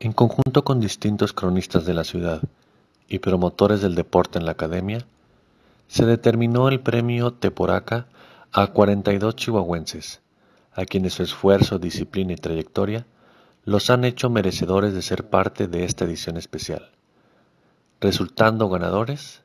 En conjunto con distintos cronistas de la ciudad y promotores del deporte en la academia, se determinó el premio Teporaca a 42 chihuahuenses, a quienes su esfuerzo, disciplina y trayectoria los han hecho merecedores de ser parte de esta edición especial, resultando ganadores